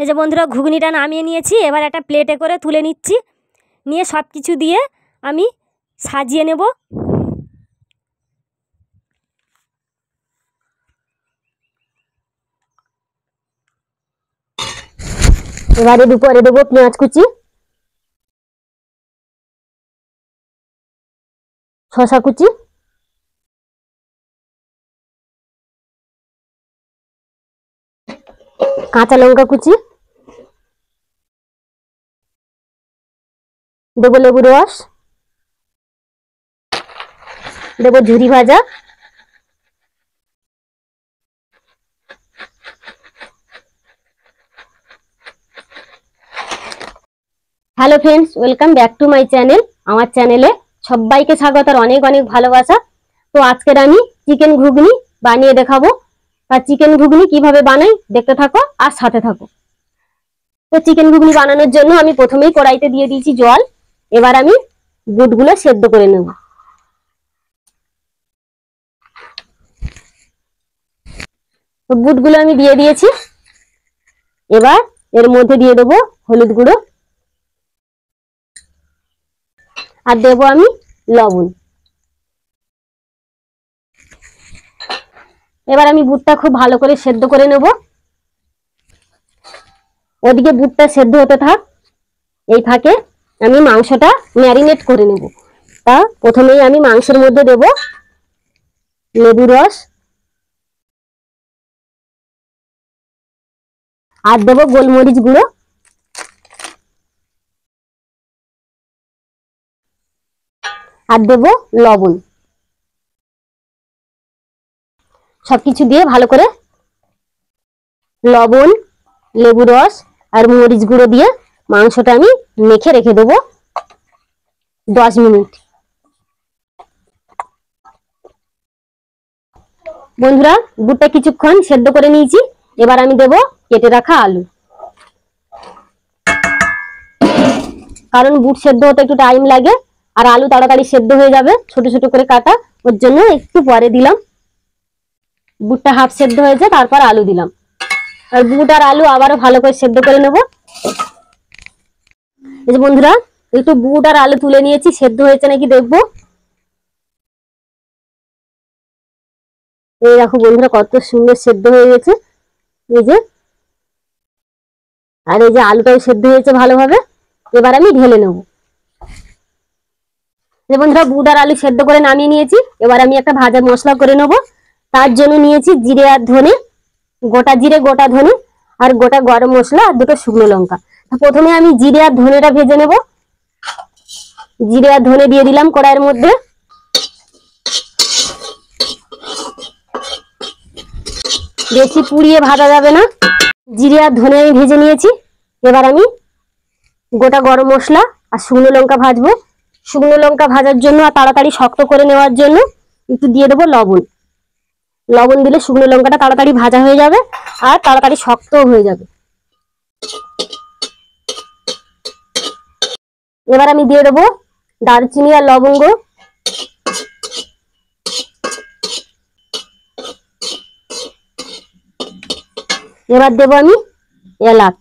এই যে বন্ধুরা, ঘুগনিটা নামিয়ে নিয়েছি। এবার একটা প্লেটে করে তুলে নিচ্ছি। নিয়ে সব কিছু দিয়ে আমি সাজিয়ে নেব। এবারে দুপুরে দেবো পেঁয়াজ কুচি। শশা কুচি। কাঁচা লঙ্কা কুচি, দেবো লেবু রস, দেবো ঝুরি ভাজা, hello friends, welcome back to my channel. আমার চ্যানেলে সবাইকে স্বাগত আর অনেক অনেক ভালোবাসা। তো আজকের আমি চিকেন ঘুগনি বানিয়ে দেখাবো। আর চিকেন ঘুগনি কীভাবে বানাই দেখতে থাকো আর সাথে থাকো। তো চিকেন ঘুগনি বানানোর জন্য আমি প্রথমেই কড়াইতে দিয়ে দিয়েছি জল, এবার আমি বুটগুলো সেদ্ধ করে নেব। তো বুটগুলো আমি দিয়ে দিয়েছি। এবার এর মধ্যে দিয়ে দেবো হলুদ গুঁড়ো। আর দেবো আমি লবণ। এবার আমি বুটটা খুব ভালো করে সেদ্ধ করে নেব। ওদিকে বুটটা সেদ্ধ হতে থাক। এই ফাঁকে আমি মাংসটা ম্যারিনেট করে নেব। তা প্রথমেই আমি মাংসের মধ্যে দেব লেবু রস। আর দেবো গোলমরিচ গুঁড়ো। আর দেবো লবণ। সবকিছু দিয়ে ভালো করে লবণ, লেবু রস আর মরিচ গুঁড়ো দিয়ে মাংসটা আমি মেখে রেখে দেবো দশ মিনিট। বন্ধুরা বুটটা কিছুক্ষণ সেদ্ধ করে নিয়েছি। এবার আমি দেব কেটে রাখা আলু। কারণ বুট সেদ্ধ হতে একটু টাইম লাগে, আর আলু তাড়াতাড়ি সেদ্ধ হয়ে যাবে, ছোট ছোট করে কাটা, ওর জন্য একটু পরে দিলাম। বুটটা হাফ সেদ্ধ হয়েছে তারপর আলু দিলাম। আর বুট আর আলু আবারও ভালো করে সেদ্ধ করে নেব। এই যে বন্ধুরা, একটু বুট আর আলু তুলে নিয়েছি, সেদ্ধ হয়েছে নাকি দেখব? এই দেখো বন্ধুরা, কত সুন্দর সেদ্ধ হয়ে গেছে। এই যে, আর এই যে আলুটাও সেদ্ধ হয়েছে ভালোভাবে। এবার আমি ঢেলে নেব। যে বন্ধুরা, বুট আর আলু সেদ্ধ করে নামিয়ে নিয়েছি। এবার আমি একটা ভাজা মশলা করে নেব। তার জন্য নিয়েছি জিরে আর ধনে, গোটা জিরে, গোটা ধনে আর গোটা গরম মশলা আর দুটো শুকনো লঙ্কা। প্রথমে আমি জিরে আর ধনেটা ভেজে নেব। জিরে আর ধনে দিয়ে দিলাম কড়াইয়ের মধ্যে। বেশি পুড়িয়ে ভাজা যাবে না। জিরে আর ধনে আমি ভেজে নিয়েছি। এবার আমি গোটা গরম মশলা আর শুকনো লঙ্কা ভাজবো। শুকনো লঙ্কা ভাজার জন্য আর তাড়াতাড়ি শক্ত করে নেওয়ার জন্য একটু দিয়ে দেবো লবণ। লবণ দিলে শুকনো লঙ্কাটা তাড়াতাড়ি ভাজা হয়ে যাবে আর তাড়াতাড়ি শক্তও হয়ে যাবে। এবার আমি দিয়ে দেবো দারচিনি আর লবঙ্গ। এবার দেবো আমি এলাচ।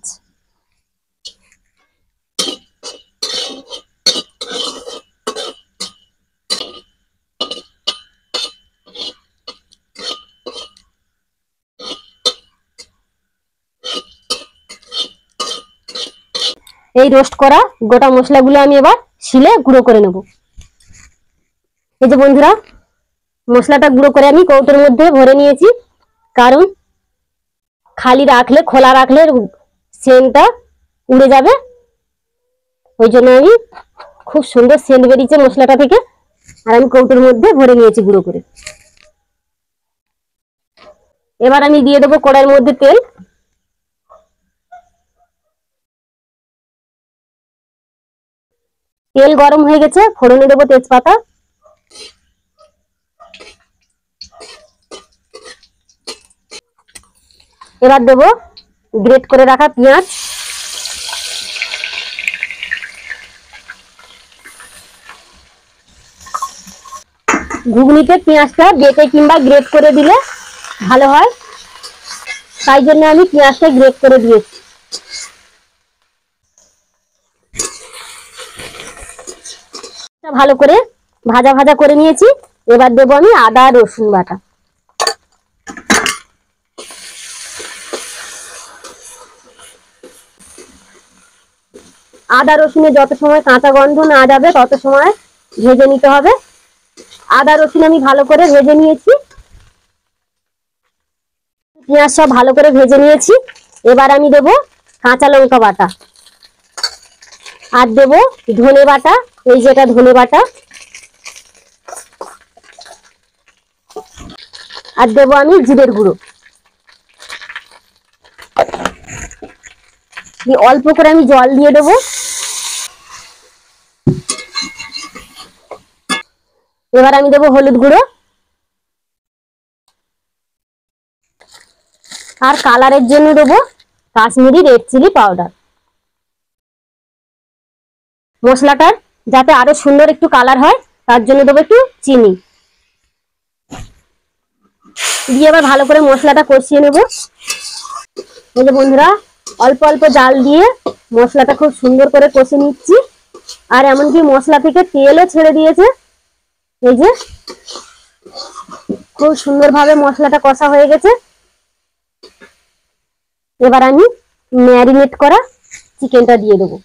এই রোস্ট করা গোটা মশলাগুলো আমি এবার শিলে গুঁড়ো করে নেব। এই যে বন্ধুরা, মশলাটা গুঁড়ো করে আমি কৌটোর মধ্যে ভরে নিয়েছি। কারণ খালি রাখলে, খোলা রাখলে সেন্টটা উড়ে যাবে। ওই জন্য আমি খুব সুন্দর সেন্ট বেরিয়েছে মশলাটা থেকে। আর আমি কৌটোর মধ্যে ভরে নিয়েছি গুঁড়ো করে। এবার আমি দিয়ে দেবো কড়াইয়ের মধ্যে তেল। তেল গরম হয়ে গেছে, ফোড়নে দেবো তেজপাতা। এবার দেবো গ্রেট করে রাখা পেঁয়াজ। ঘুগনিতে পেঁয়াজটা বেটে কিংবা গ্রেট করে দিলে ভালো হয়। তাই জন্য আমি পেঁয়াজটা গ্রেট করে দিয়েছি। ভালো করে ভাজা ভাজা করে নিয়েছি। এবার দেবো আমি আদা, রসুন বাটা। আদা, রসুনে যত সময় কাঁচা গন্ধ না যাবে, তত সময় ভেজে নিতে হবে। আদা, রসুন আমি ভালো করে ভেজে নিয়েছি। পেঁয়াজ সব ভালো করে ভেজে নিয়েছি। এবার আমি দেব কাঁচা লঙ্কা বাটা। আর দেব ধনে বাটা, এই যেটা ধনে বাটা। আর দেব আমি জিরের গুঁড়ো। অল্প করে আমি জল দিয়ে দেবো। এবার আমি দেবো হলুদ গুঁড়ো। আর কালারের জন্য দেবো কাশ্মীরি রেড চিলি পাউডার মশলাটার যাতে আরও সুন্দর একটু কালার হয়, তার জন্য দেবো একটু চিনি। দিয়ে আবার ভালো করে মশলাটা কষিয়ে নেব। যে বন্ধুরা, অল্প অল্প জাল দিয়ে মশলাটা খুব সুন্দর করে কষে নিচ্ছি। আর এমনকি মশলা থেকে তেলও ছেড়ে দিয়েছে। এই যে, খুব সুন্দরভাবে মশলাটা কষা হয়ে গেছে। এবার আমি ম্যারিনেট করা চিকেনটা দিয়ে দেবো।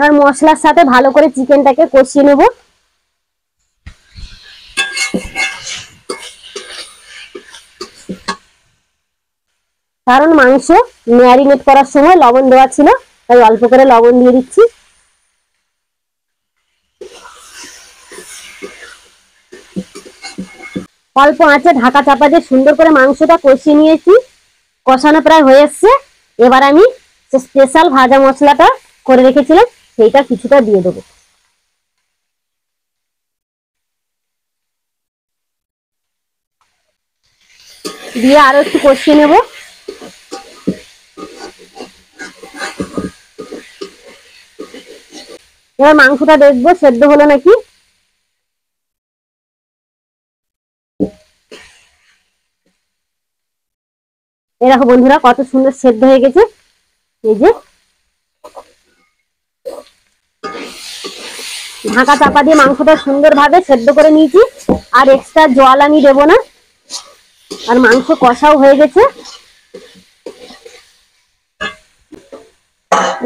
এবার মশলার সাথে ভালো করে চিকেনটাকে কষিয়ে নেব। কারণ মাংস ম্যারিনেট করার সময় লবণ দেওয়া ছিল, তাই অল্প করে লবণ দিয়ে দিচ্ছি। অল্প আঁচে ঢাকা চাপা দিয়ে সুন্দর করে মাংসটা কষিয়ে নিয়েছি। কষানো প্রায় হয়ে এসছে। এবার আমি স্পেশাল ভাজা মশলাটা করে রেখেছিলাম। সেইটা কিছুটা দিয়ে দেবো। দিয়ে আরও একটু কষিয়ে নেব। এবার মাংসটা দেখব, সেদ্ধ হলো নাকি? এরকম বন্ধুরা, কত সুন্দর সেদ্ধ হয়ে গেছে। এই যে ঢাকা চাপা দিয়ে মাংসটা সুন্দরভাবে সেদ্ধ করে নিয়েছি। আর এক্সট্রা জল আমি দেবো না। আর মাংস কষাও হয়ে গেছে।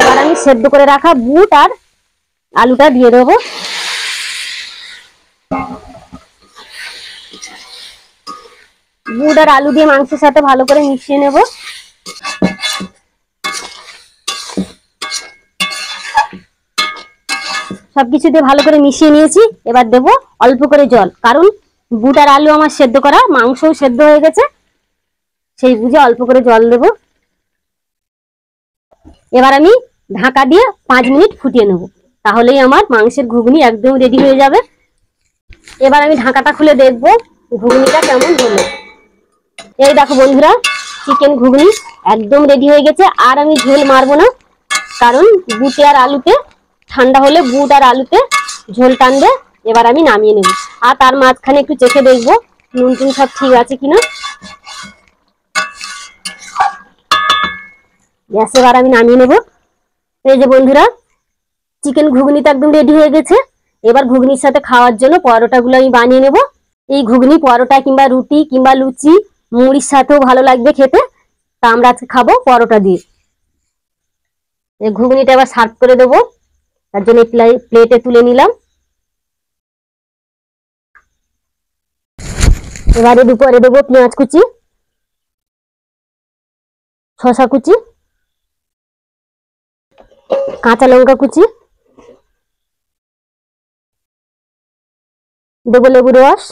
এবার আমি সেদ্ধ করে রাখা বুট আর আলুটা দিয়ে দেবো। বুট আর আলু দিয়ে মাংসের সাথে ভালো করে মিশিয়ে নেব। সবকিছু দিয়ে ভালো করে মিশিয়ে নিয়েছি। এবার দেব অল্প করে জল। কারণ বুট আর আলু আমার সেদ্ধ করা, মাংসও সেদ্ধ হয়ে গেছে। সেই বুঝে অল্প করে জল দেব। এবার আমি ঢাকা দিয়ে পাঁচ মিনিট ফুটিয়ে নেব। তাহলেই আমার মাংসের ঘুগনি একদম রেডি হয়ে যাবে। এবার আমি ঢাকাটা খুলে দেখব ঘুগনিটা কেমন হলো। এই দেখো বন্ধুরা চিকেন ঘুগনি একদম রেডি হয়ে গেছে। আর আমি ঝোল মারবো না, কারণ বুটে আর আলুতে ঠান্ডা হলে বুট আর আলুতে ঝোল টানবে, এবার আমি নামিয়ে নেব। আর তার মাঝখানে একটু চেখে দেখব, নুন টুন সব ঠিক আছে কিনা। গ্যাস এবার আমি নামিয়ে নেব। এই যে বন্ধুরা, চিকেন ঘুগনি তো একদম রেডি হয়ে গেছে। এবার ঘুগনির সাথে খাওয়ার জন্য পরোটাগুলো আমি বানিয়ে নেব। এই ঘুগনি, পরোটা কিংবা রুটি কিংবা লুচি, মুড়ির সাথেও ভালো লাগবে খেতে। তা আমরা আজকে খাব পরোটা দিয়ে। এই ঘুগনিটা এবার সার্ভ করে দেবো। তার জন্য প্লেটে তুলে নিলাম। এবারে দুপুরে দেবো পেঁয়াজ কুচি শশা কুচি, কাঁচা লঙ্কা কুচি, দেবো লেবু রস,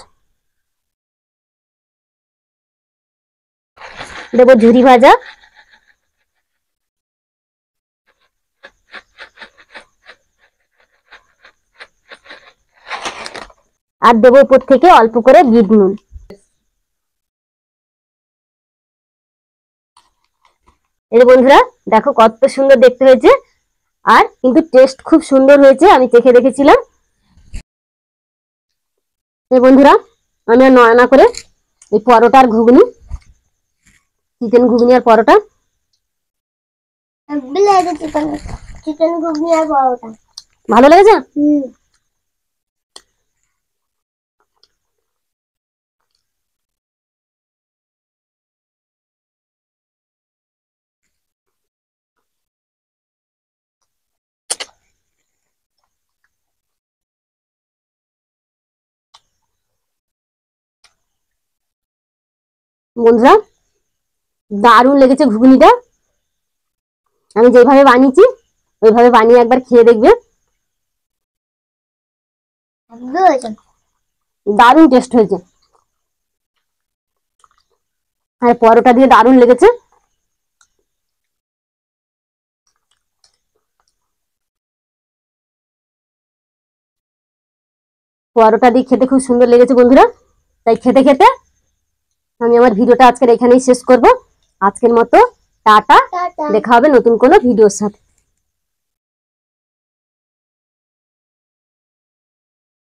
দেবো ঝুরি ভাজা আর দেবো উপর থেকে অল্প করে বিট নুন। এই বন্ধুরা দেখো কত সুন্দর দেখতে হয়েছে। আর কিন্তু টেস্ট খুব সুন্দর হয়েছে আমি চেখে দেখেছিলাম। এই বন্ধুরা আমি আর নয় না করে এই পরোটার ঘুগনি চিকেন ঘুগনি আর পরোটা। চিকেন চিকেন ঘুগনি আর পরোটা ভালো লেগেছে? বন্ধুরা, দারুণ লেগেছে ঘুগনিটা। আমি যেভাবে বানিয়েছি, ওইভাবে বানিয়ে একবার খেয়ে দেখবে। দারুণ টেস্ট হয়েছে। আর পরোটা দিয়ে দারুণ লেগেছে। পরোটা দিয়ে খেতে খুব সুন্দর লেগেছে বন্ধুরা। তাই খেতে খেতে আমি আমার ভিডিওটা আজকের এখানেই শেষ করব। আজকের মতো টাটা। দেখা হবে নতুন কোনো ভিডিওর সাথে।